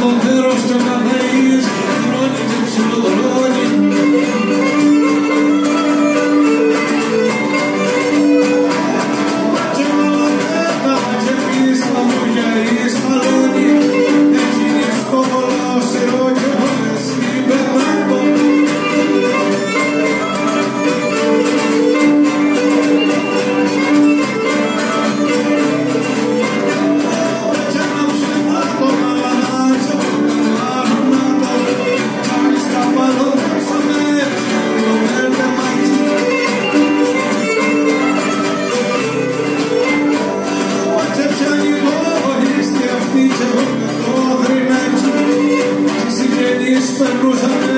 Fronteras, Tornadeias, Crônicas, Sulurônia. 算路程。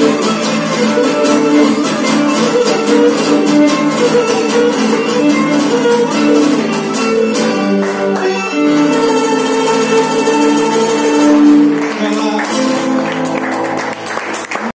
Thank you.